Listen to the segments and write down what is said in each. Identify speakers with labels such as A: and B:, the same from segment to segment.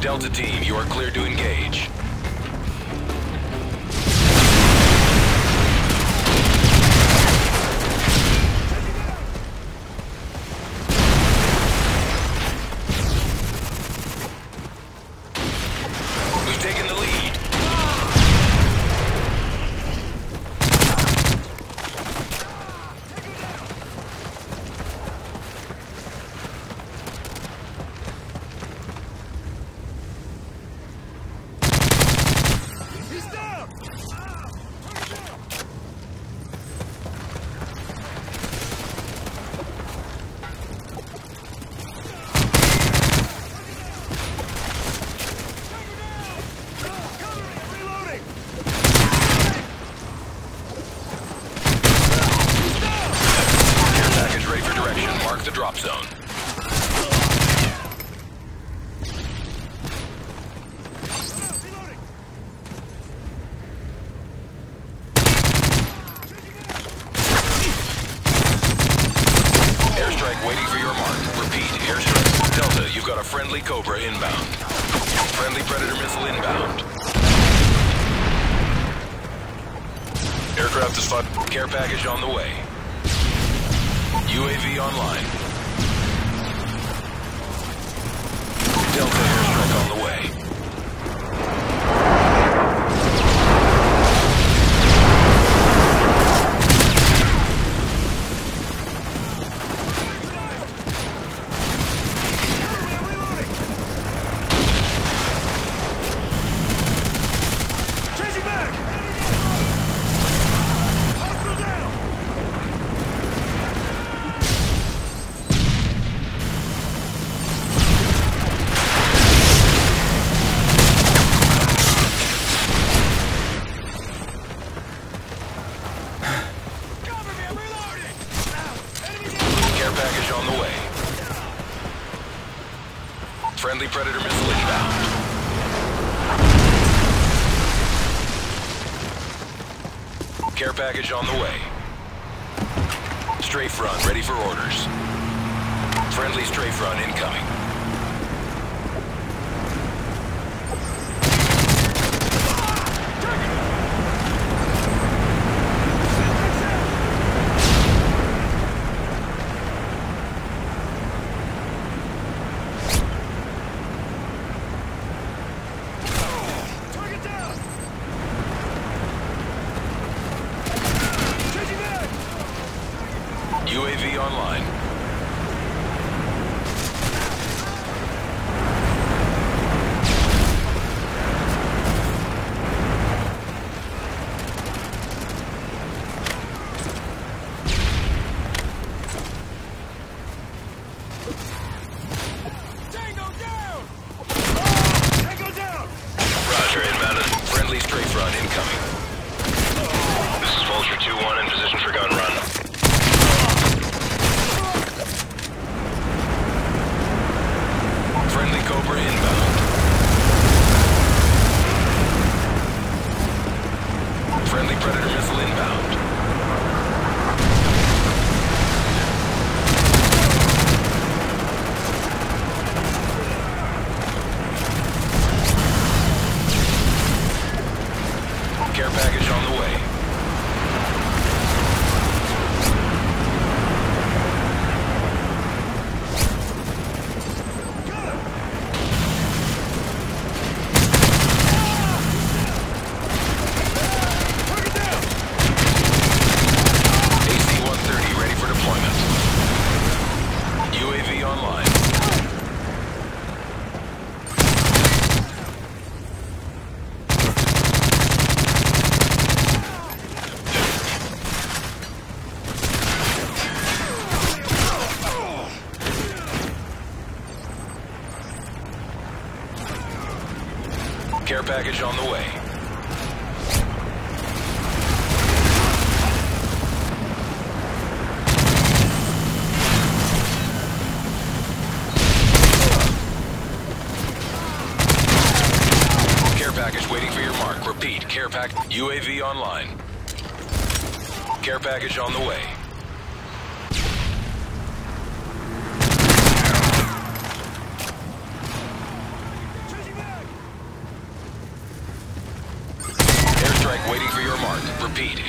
A: Delta team, you are clear to engage. We've taken the lead.
B: He's down! Reloading!
A: Care package ready for direction. Mark the drop zone.
B: Reloading!
A: Airstrike waiting for your mark. Repeat, airstrike. Delta, you've got a friendly Cobra inbound. Friendly Predator missile inbound. Aircraft is spot. Care package on the way. UAV online. Delta airstrike on the way.
B: Chasing back! Hostile down! Cover me, I'm reloading! Enemy down!
A: Care package on the way. Friendly Predator missile inbound. Care package on the way. Strafe run ready for orders. Friendly strafe run incoming. Online.
B: Tango down! Tango down!
A: Roger, inbound. Friendly strafe run incoming. This is Vulture 2-1 in position for gun run. Friendly Cobra inbound. Friendly Predator missile inbound. Care package on the way.
B: Target down!
A: AC-130 ready for deployment. UAV online. Care package on the way. Care package waiting for your mark. Repeat, care pack UAV online. Care package on the way.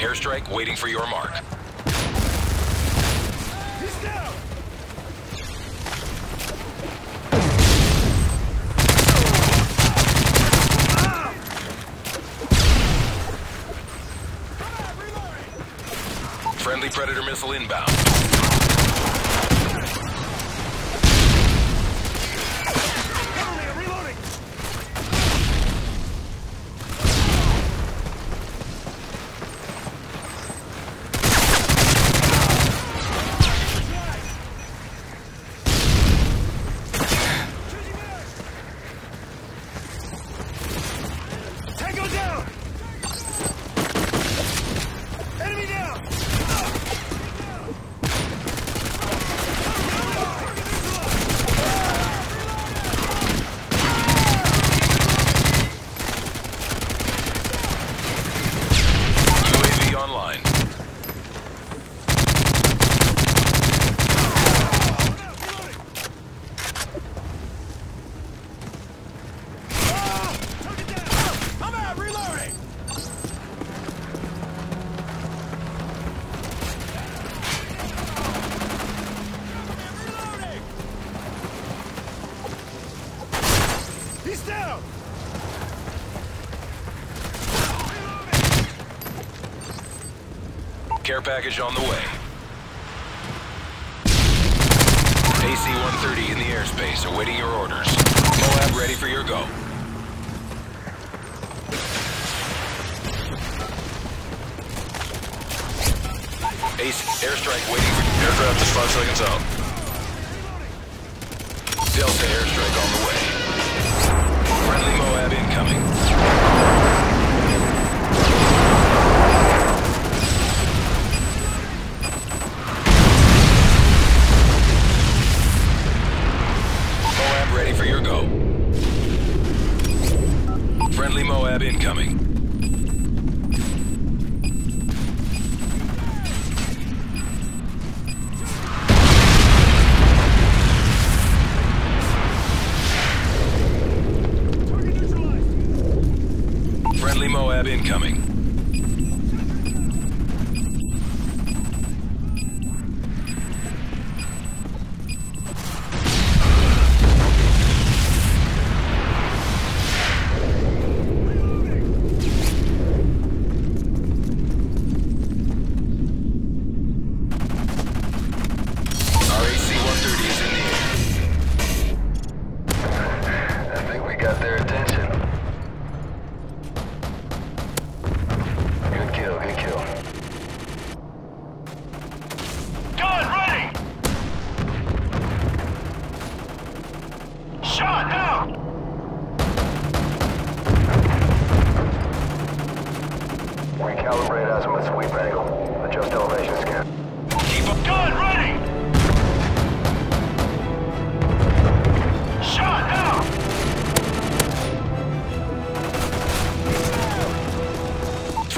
A: Airstrike waiting for your mark.
B: He's down!
A: Friendly Predator missile inbound. Care package on the way. AC-130 in the airspace, awaiting your orders. Moab ready for your go. AC airstrike waiting for aircraft is five seconds out. Delta airstrike on the way. Friendly Moab incoming. Incoming. got their attention. Good kill, good kill. Gun ready! Shot down! Recalibrate azimuth sweep angle.